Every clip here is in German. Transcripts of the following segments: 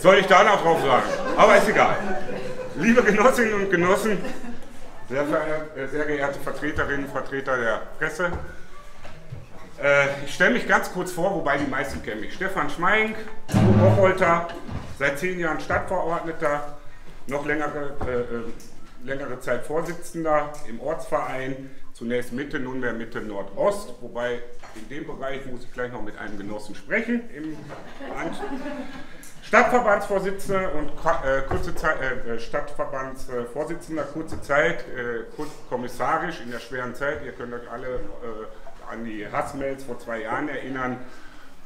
Soll ich da noch drauf sagen? Aber ist egal. Liebe Genossinnen und Genossen, sehr, verehrte, sehr geehrte Vertreterinnen und Vertreter der Presse, äh, ich stelle mich ganz kurz vor, wobei die meisten kennen mich. Stefan Schmeink, Bocholter, seit zehn Jahren Stadtverordneter, noch längere, äh, äh, längere Zeit Vorsitzender im Ortsverein, zunächst Mitte, nunmehr Mitte Nordost, wobei in dem Bereich muss ich gleich noch mit einem Genossen sprechen im. Stadtverbandsvorsitzender und äh, kurze Zeit, äh, äh, Stadtverbandsvorsitzender, kurze Zeit, kommissarisch in der schweren Zeit. Ihr könnt euch alle an die Hassmails vor zwei Jahren erinnern.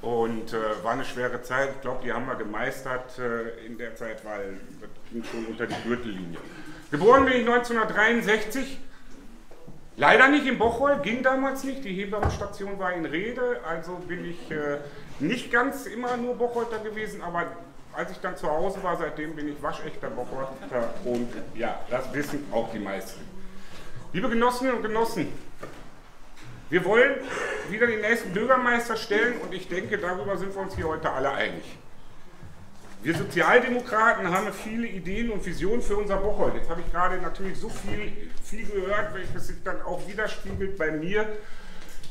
Und war eine schwere Zeit. Ich glaube, die haben wir gemeistert in der Zeit, weil das ging schon unter die Gürtellinie. Geboren bin ich 1963. Leider nicht in Bocholt, ging damals nicht. Die Hebammenstation war in Rede, also bin ich nicht ganz immer nur Bocholter gewesen, aber als ich dann zu Hause war, seitdem bin ich waschechter Bocholter und ja, das wissen auch die meisten. Liebe Genossinnen und Genossen, wir wollen wieder den nächsten Bürgermeister stellen und ich denke, darüber sind wir uns hier heute alle einig. Wir Sozialdemokraten haben viele Ideen und Visionen für unser Bocholt. Jetzt habe ich gerade natürlich so viel, viel gehört, welches sich dann auch widerspiegelt bei mir.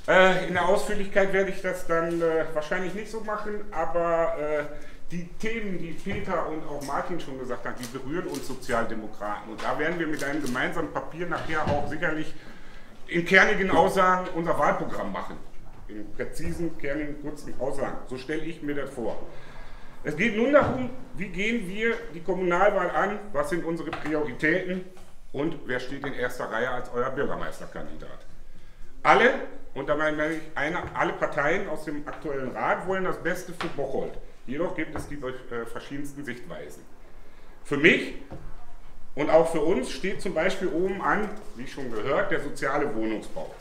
Äh, in der Ausführlichkeit werde ich das dann äh, wahrscheinlich nicht so machen, aber äh, die Themen, die Peter und auch Martin schon gesagt haben, die berühren uns Sozialdemokraten. Und da werden wir mit einem gemeinsamen Papier nachher auch sicherlich in kernigen Aussagen unser Wahlprogramm machen. In präzisen, kernigen, kurzen Aussagen. So stelle ich mir das vor. Es geht nun darum, wie gehen wir die Kommunalwahl an, was sind unsere Prioritäten und wer steht in erster Reihe als euer Bürgermeisterkandidat. Alle, und da meine ich eine, alle Parteien aus dem aktuellen Rat wollen das Beste für Bocholt. Jedoch gibt es die äh, verschiedensten Sichtweisen. Für mich und auch für uns steht zum Beispiel oben an, wie schon gehört, der soziale Wohnungsbau.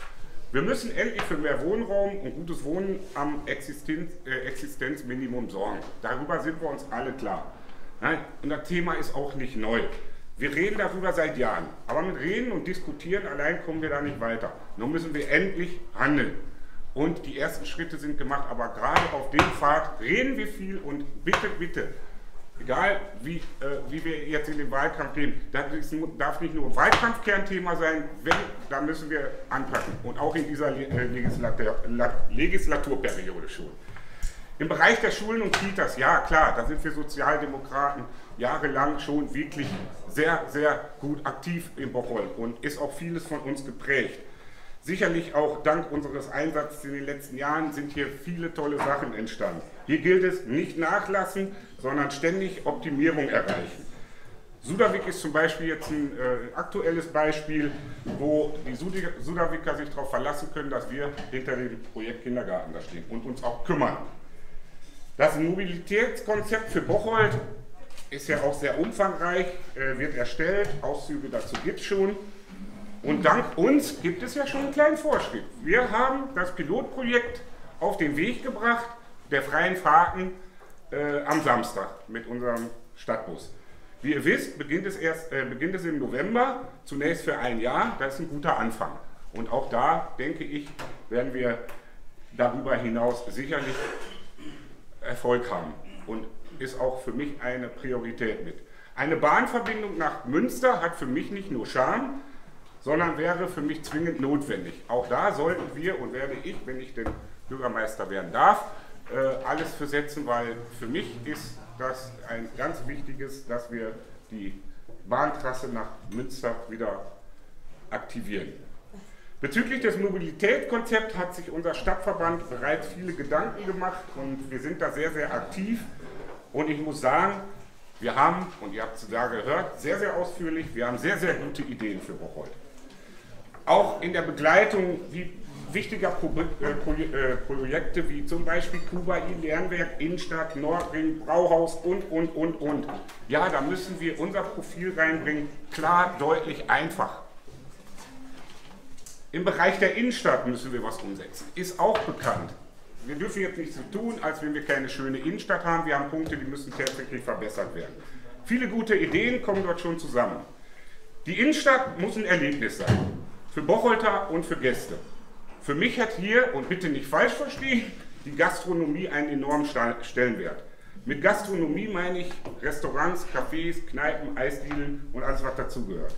Wir müssen endlich für mehr Wohnraum und gutes Wohnen am Existenz, äh, Existenzminimum sorgen. Darüber sind wir uns alle klar. Und das Thema ist auch nicht neu. Wir reden darüber seit Jahren. Aber mit Reden und Diskutieren allein kommen wir da nicht weiter. Nun müssen wir endlich handeln und die ersten Schritte sind gemacht, aber gerade auf dem Pfad reden wir viel und bitte, bitte, egal wie, äh, wie wir jetzt in den Wahlkampf gehen, das darf nicht nur Wahlkampfkernthema sein, wenn, da müssen wir anpacken und auch in dieser äh, Legislatur, Legislaturperiode schon. Im Bereich der Schulen und Kitas, ja klar, da sind wir Sozialdemokraten jahrelang schon wirklich sehr, sehr gut aktiv in Bocholt und ist auch vieles von uns geprägt. Sicherlich auch dank unseres Einsatzes in den letzten Jahren sind hier viele tolle Sachen entstanden. Hier gilt es nicht nachlassen, sondern ständig Optimierung erreichen. Sudavik ist zum Beispiel jetzt ein äh, aktuelles Beispiel, wo die Sudaviker sich darauf verlassen können, dass wir hinter dem Projekt Kindergarten da stehen und uns auch kümmern. Das Mobilitätskonzept für Bocholt ist ja auch sehr umfangreich, äh, wird erstellt, Auszüge dazu gibt es schon. Und dank uns gibt es ja schon einen kleinen Vorschritt. Wir haben das Pilotprojekt auf den Weg gebracht, der freien Fahrten äh, am Samstag mit unserem Stadtbus. Wie ihr wisst, beginnt es, erst, äh, beginnt es im November, zunächst für ein Jahr. Das ist ein guter Anfang. Und auch da, denke ich, werden wir darüber hinaus sicherlich Erfolg haben. Und ist auch für mich eine Priorität mit. Eine Bahnverbindung nach Münster hat für mich nicht nur Charme, sondern wäre für mich zwingend notwendig. Auch da sollten wir und werde ich, wenn ich den Bürgermeister werden darf, äh, alles für setzen, weil für mich ist das ein ganz wichtiges, dass wir die Bahntrasse nach Münster wieder aktivieren. Bezüglich des Mobilitätskonzepts hat sich unser Stadtverband bereits viele Gedanken gemacht und wir sind da sehr, sehr aktiv. Und ich muss sagen, wir haben, und ihr habt es da gehört, sehr, sehr ausführlich, wir haben sehr, sehr gute Ideen für Bocholt auch in der Begleitung wie wichtiger Pro äh, Pro äh, Projekte wie zum Beispiel Kuba, Lernwerk, Innenstadt, Nordring, Brauhaus und, und, und, und. Ja, da müssen wir unser Profil reinbringen, klar, deutlich, einfach. Im Bereich der Innenstadt müssen wir was umsetzen, ist auch bekannt. Wir dürfen jetzt nicht so tun, als wenn wir keine schöne Innenstadt haben. Wir haben Punkte, die müssen tatsächlich verbessert werden. Viele gute Ideen kommen dort schon zusammen. Die Innenstadt muss ein Erlebnis sein für Bocholter und für Gäste. Für mich hat hier, und bitte nicht falsch verstehen, die Gastronomie einen enormen Stellenwert. Mit Gastronomie meine ich Restaurants, Cafés, Kneipen, Eisdielen und alles, was dazugehört.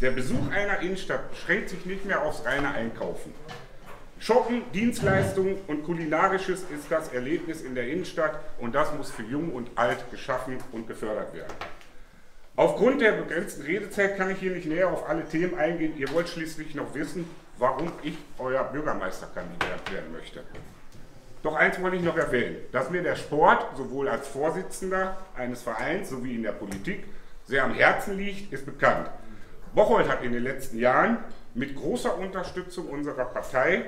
Der Besuch einer Innenstadt schränkt sich nicht mehr aufs reine Einkaufen. Shoppen, Dienstleistungen und Kulinarisches ist das Erlebnis in der Innenstadt und das muss für Jung und Alt geschaffen und gefördert werden. Aufgrund der begrenzten Redezeit kann ich hier nicht näher auf alle Themen eingehen. Ihr wollt schließlich noch wissen, warum ich euer Bürgermeisterkandidat werden möchte. Doch eins wollte ich noch erwähnen, dass mir der Sport sowohl als Vorsitzender eines Vereins sowie in der Politik sehr am Herzen liegt, ist bekannt. Bocholt hat in den letzten Jahren mit großer Unterstützung unserer Partei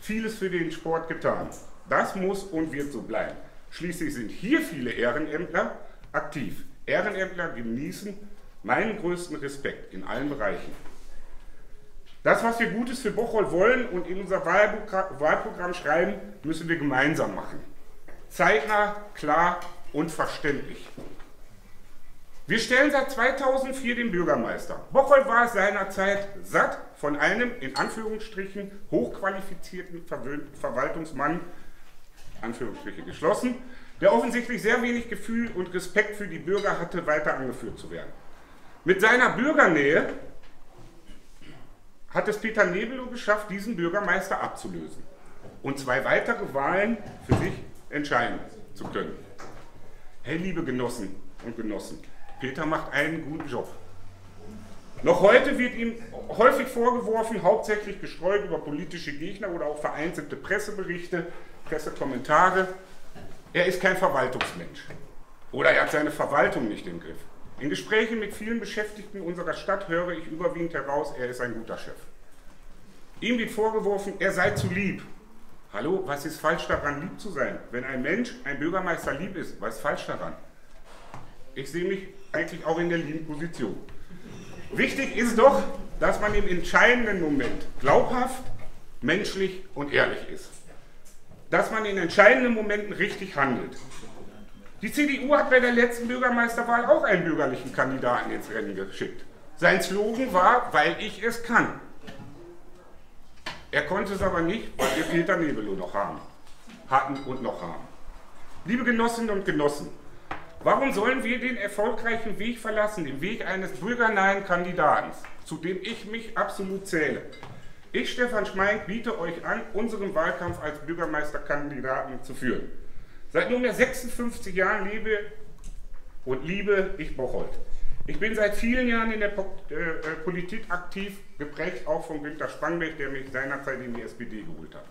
vieles für den Sport getan. Das muss und wird so bleiben. Schließlich sind hier viele Ehrenämtler aktiv. Ehrenämtler genießen meinen größten Respekt in allen Bereichen. Das, was wir Gutes für Bocholt wollen und in unser Wahlprogramm schreiben, müssen wir gemeinsam machen. Zeitnah, klar und verständlich. Wir stellen seit 2004 den Bürgermeister. Bocholt war seinerzeit satt, von einem in Anführungsstrichen hochqualifizierten Verwaltungsmann, Anführungsstriche geschlossen, der offensichtlich sehr wenig Gefühl und Respekt für die Bürger hatte, weiter angeführt zu werden. Mit seiner Bürgernähe hat es Peter Nebelow geschafft, diesen Bürgermeister abzulösen und zwei weitere Wahlen für sich entscheiden zu können. Hey, liebe Genossen und Genossen, Peter macht einen guten Job. Noch heute wird ihm häufig vorgeworfen, hauptsächlich gestreut über politische Gegner oder auch vereinzelte Presseberichte, Pressekommentare, er ist kein Verwaltungsmensch. Oder er hat seine Verwaltung nicht im Griff. In Gesprächen mit vielen Beschäftigten unserer Stadt höre ich überwiegend heraus, er ist ein guter Chef. Ihm wird vorgeworfen, er sei zu lieb. Hallo, was ist falsch daran, lieb zu sein? Wenn ein Mensch, ein Bürgermeister lieb ist, was ist falsch daran? Ich sehe mich eigentlich auch in der lieben Position. Wichtig ist doch, dass man im entscheidenden Moment glaubhaft, menschlich und ehrlich ist. Dass man in entscheidenden Momenten richtig handelt. Die CDU hat bei der letzten Bürgermeisterwahl auch einen bürgerlichen Kandidaten ins Rennen geschickt. Sein Slogan war, weil ich es kann. Er konnte es aber nicht, weil wir Peter Nebelow noch haben, hatten und noch haben. Liebe Genossinnen und Genossen, Warum sollen wir den erfolgreichen Weg verlassen, den Weg eines bürgernahen Kandidaten, zu dem ich mich absolut zähle? Ich, Stefan Schmeink, biete euch an, unseren Wahlkampf als Bürgermeisterkandidaten zu führen. Seit nunmehr 56 Jahren lebe und liebe ich Bocholt. Ich bin seit vielen Jahren in der äh, äh, Politik aktiv, geprägt auch von Günter Spangbeck, der mich seinerzeit in die SPD geholt hat.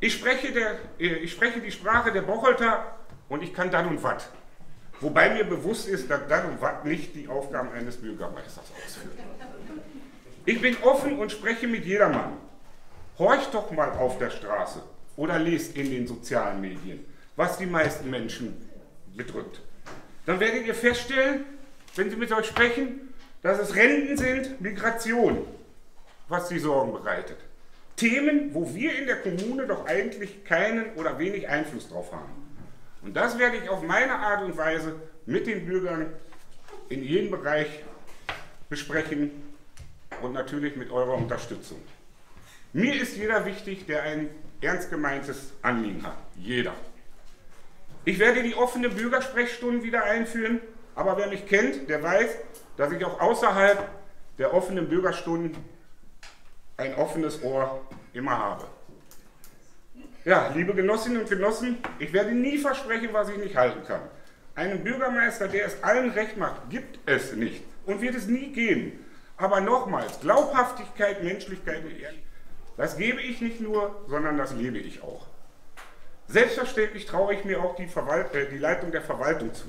Ich spreche, der, äh, ich spreche die Sprache der Bocholter und ich kann dann und wat. Wobei mir bewusst ist, dass dann und Watt nicht die Aufgaben eines Bürgermeisters ausführen. Ich bin offen und spreche mit jedermann. Horcht doch mal auf der Straße oder lest in den sozialen Medien, was die meisten Menschen bedrückt. Dann werdet ihr feststellen, wenn sie mit euch sprechen, dass es Renten sind, Migration, was die Sorgen bereitet. Themen, wo wir in der Kommune doch eigentlich keinen oder wenig Einfluss drauf haben. Und das werde ich auf meine Art und Weise mit den Bürgern in jedem Bereich besprechen und natürlich mit eurer Unterstützung. Mir ist jeder wichtig, der ein ernst gemeintes Anliegen hat. Jeder. Ich werde die offene Bürgersprechstunden wieder einführen, aber wer mich kennt, der weiß, dass ich auch außerhalb der offenen Bürgerstunden ein offenes Ohr immer habe. Ja, liebe Genossinnen und Genossen, ich werde nie versprechen, was ich nicht halten kann. Einen Bürgermeister, der es allen recht macht, gibt es nicht und wird es nie geben. Aber nochmals, Glaubhaftigkeit, Menschlichkeit und Ehrlichkeit, das gebe ich nicht nur, sondern das lebe ich auch. Selbstverständlich traue ich mir auch die, äh, die Leitung der Verwaltung zu.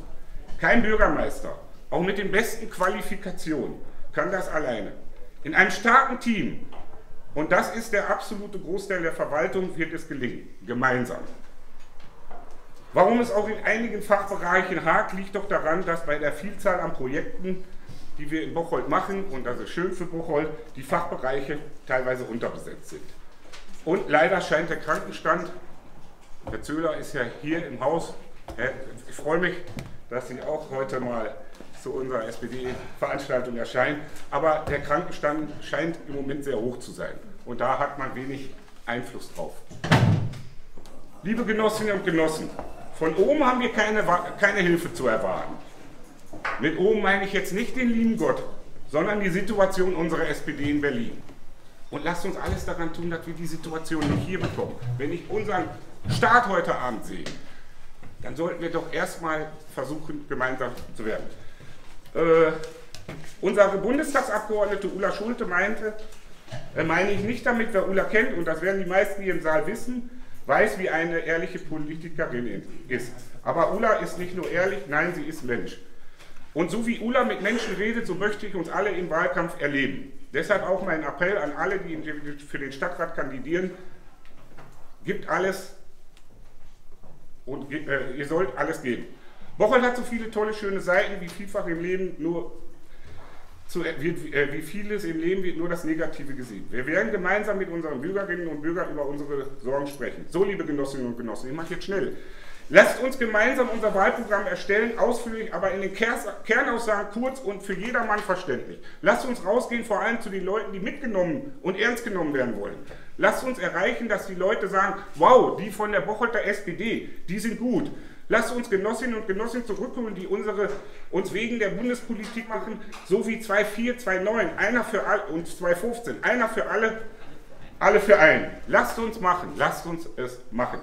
Kein Bürgermeister, auch mit den besten Qualifikationen, kann das alleine. In einem starken Team und das ist der absolute Großteil der Verwaltung, wird es gelingen, gemeinsam. Warum es auch in einigen Fachbereichen hakt, liegt doch daran, dass bei der Vielzahl an Projekten, die wir in Bocholt machen, und das ist schön für Bocholt, die Fachbereiche teilweise unterbesetzt sind. Und leider scheint der Krankenstand, Herr Zöhler ist ja hier im Haus, ich freue mich, dass Sie auch heute mal zu unserer SPD-Veranstaltung erscheinen. Aber der Krankenstand scheint im Moment sehr hoch zu sein. Und da hat man wenig Einfluss drauf. Liebe Genossinnen und Genossen, von oben haben wir keine, keine Hilfe zu erwarten. Mit oben meine ich jetzt nicht den lieben Gott, sondern die Situation unserer SPD in Berlin. Und lasst uns alles daran tun, dass wir die Situation nicht hier bekommen. Wenn ich unseren Staat heute Abend sehe, dann sollten wir doch erstmal versuchen, gemeinsam zu werden. Äh, unsere Bundestagsabgeordnete Ulla Schulte meinte, äh, meine ich nicht damit, wer Ulla kennt, und das werden die meisten hier im Saal wissen, weiß, wie eine ehrliche Politikerin ist. Aber Ulla ist nicht nur ehrlich, nein, sie ist Mensch. Und so wie Ulla mit Menschen redet, so möchte ich uns alle im Wahlkampf erleben. Deshalb auch mein Appell an alle, die für den Stadtrat kandidieren, gibt alles und äh, ihr sollt alles geben. Bocholt hat so viele tolle, schöne Seiten, wie vielfach im Leben nur zu, wird, äh, wie vieles im Leben wird nur das Negative gesehen. Wir werden gemeinsam mit unseren Bürgerinnen und Bürgern über unsere Sorgen sprechen. So, liebe Genossinnen und Genossen, ich mache jetzt schnell. Lasst uns gemeinsam unser Wahlprogramm erstellen, ausführlich, aber in den Kernaussagen kurz und für jedermann verständlich. Lasst uns rausgehen, vor allem zu den Leuten, die mitgenommen und ernst genommen werden wollen. Lasst uns erreichen, dass die Leute sagen, wow, die von der Bocholter SPD, die sind gut. Lasst uns Genossinnen und Genossen zurückholen, die unsere, uns wegen der Bundespolitik machen, so wie 2.4, 2.9, einer für alle und 2.15, einer für alle, alle für einen. Lasst uns machen, lasst uns es machen.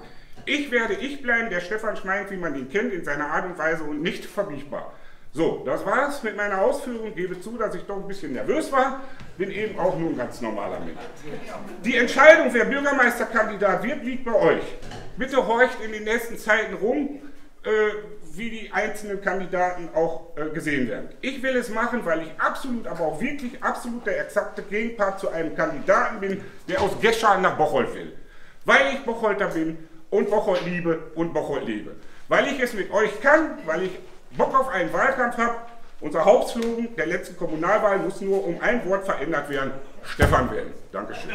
Ich werde ich bleiben, der Stefan Schmeink, wie man ihn kennt, in seiner Art und Weise und nicht verbiegbar. So, das war's mit meiner Ausführung. Gebe zu, dass ich doch ein bisschen nervös war. Bin eben auch nur ein ganz normaler Mensch. Die Entscheidung, wer Bürgermeisterkandidat wird, liegt bei euch. Bitte horcht in den nächsten Zeiten rum, äh, wie die einzelnen Kandidaten auch äh, gesehen werden. Ich will es machen, weil ich absolut, aber auch wirklich absolut der exakte Gegenpart zu einem Kandidaten bin, der aus Geschan nach Bocholt will. Weil ich Bocholter bin und Bocholt liebe und Bocholt lebe. Weil ich es mit euch kann, weil ich Bock auf einen Wahlkampf habe. Unser Hauptslogan der letzten Kommunalwahl muss nur um ein Wort verändert werden: Stefan wählen. Dankeschön.